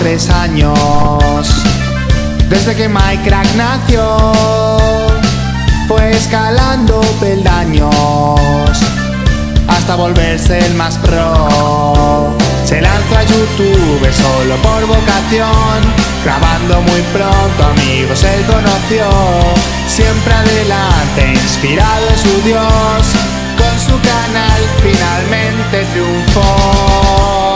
tres años. Desde que Minecraft nació, fue escalando peldaños hasta volverse el más pro. Se lanzó a YouTube solo por vocación, grabando muy pronto amigos él conoció. Siempre adelante, inspirado en su Dios, con su canal finalmente triunfó.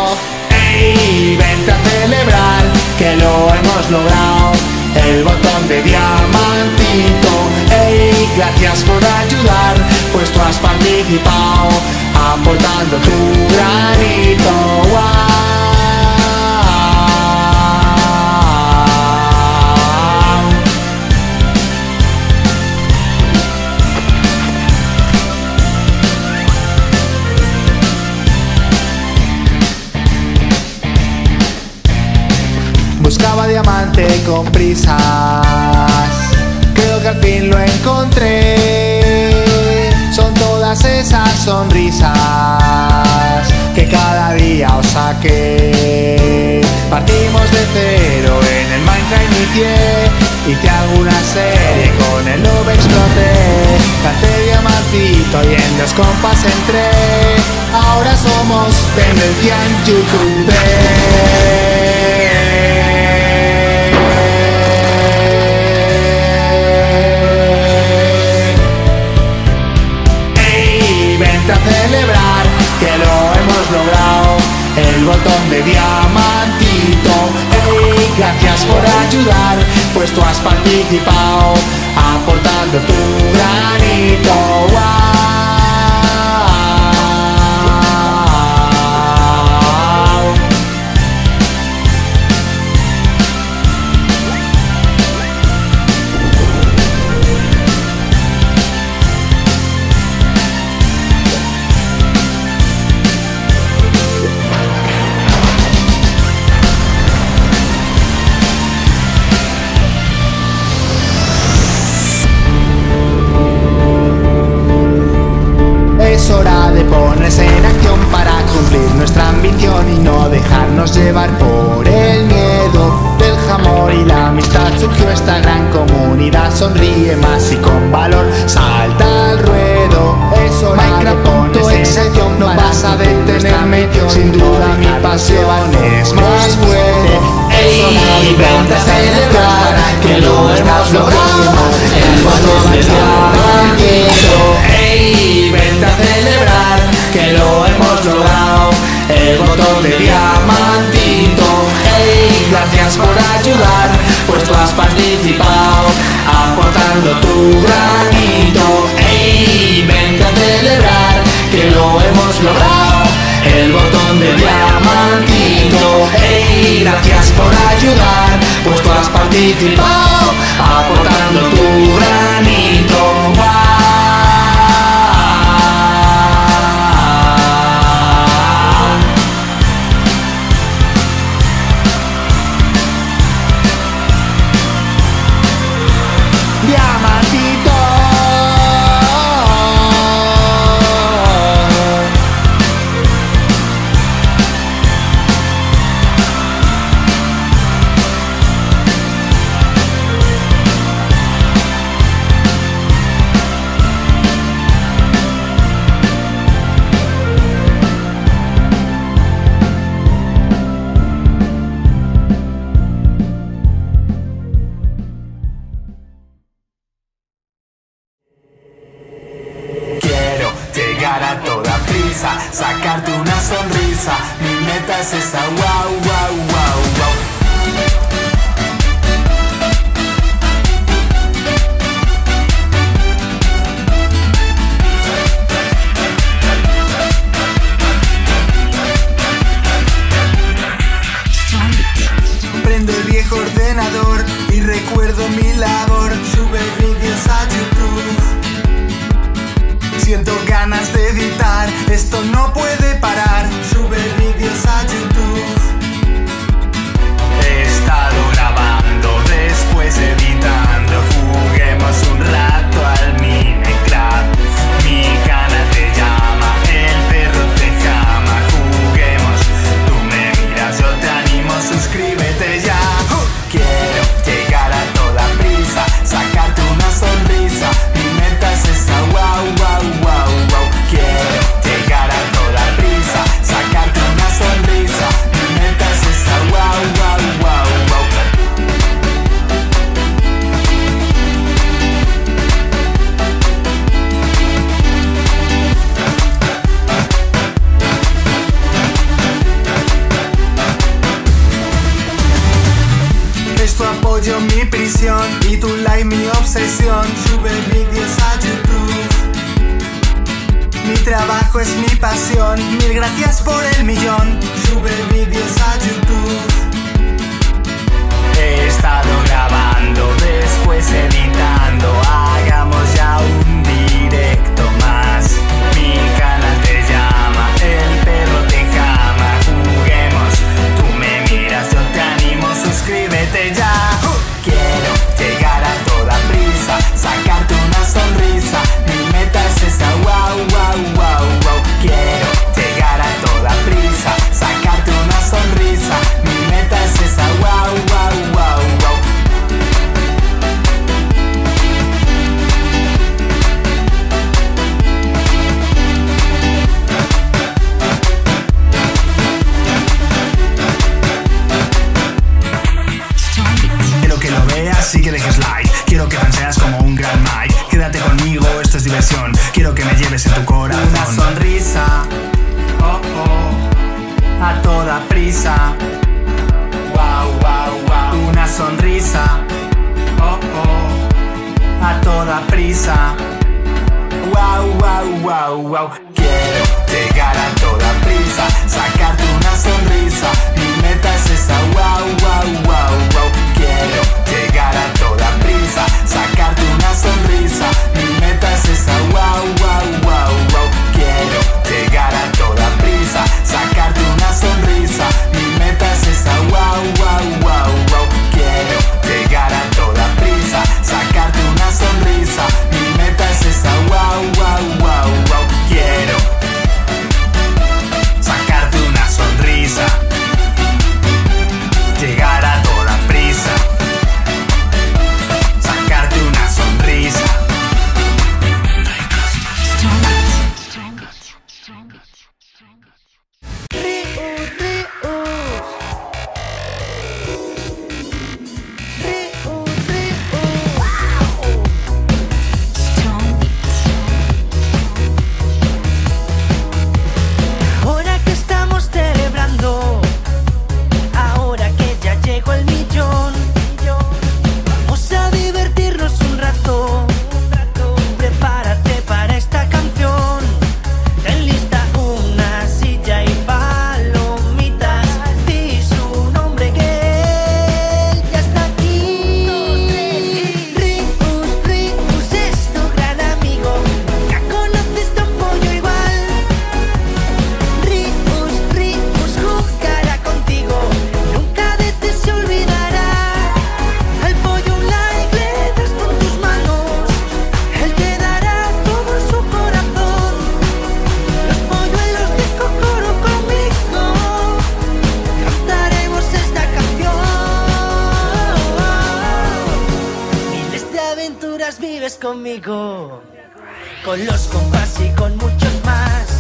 ¡Ey! Vente a celebrar que lo hemos logrado, el botón de diamantito. ¡Ey! Gracias por ayudar, pues tú has participado, aportando tu granito. Diamante con prisas. Creo que al fin lo encontré. Son todas esas sonrisas que cada día os saqué. Partimos de cero en el Minecraft inicié. Hice alguna serie con el lobo exploté. Canté diamantito y en los compas entré. Ahora somos tendencia en YouTube. A celebrar que lo hemos logrado. El botón de diamantito. ¡Ey! Gracias por ayudar, pues tú has participado, aportando tu granito. Sin duda mi pasión es más fuerte. Ey, vente a celebrar que lo hemos logrado. El botón de diamantito. Ey, vente a celebrar que lo hemos logrado. El botón de diamantito. Ey, gracias por ayudar, pues tú has participado, aportando tu granito. Ey, vente a celebrar que lo hemos logrado. Botón de diamantito. Gracias por ayudar, pues tú has participado, aportando tu granito. Sacarte una sonrisa. Mi meta es esa, wow, wow, odio mi prisión y tu like mi obsesión. Sube vídeos a YouTube. Mi trabajo es mi pasión, mil gracias por el millón. Sube vídeos a YouTube. Wow, wow, wow, wow. Quiero llegar a toda prisa, sacarte una sonrisa. Mi meta es esa. Wow, wow, wow, wow. Quiero llegar a toda prisa, sacarte una sonrisa. vives conmigo, con los compás y con muchos más.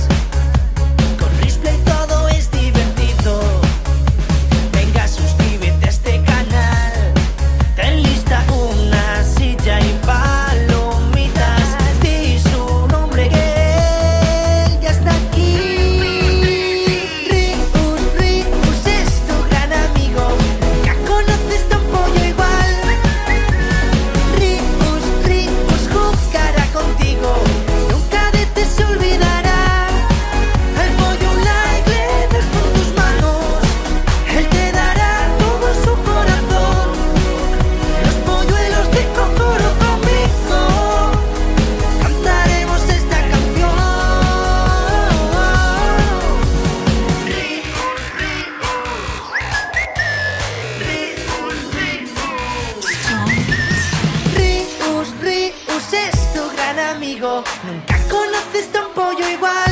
Nunca conoces a un pollo igual.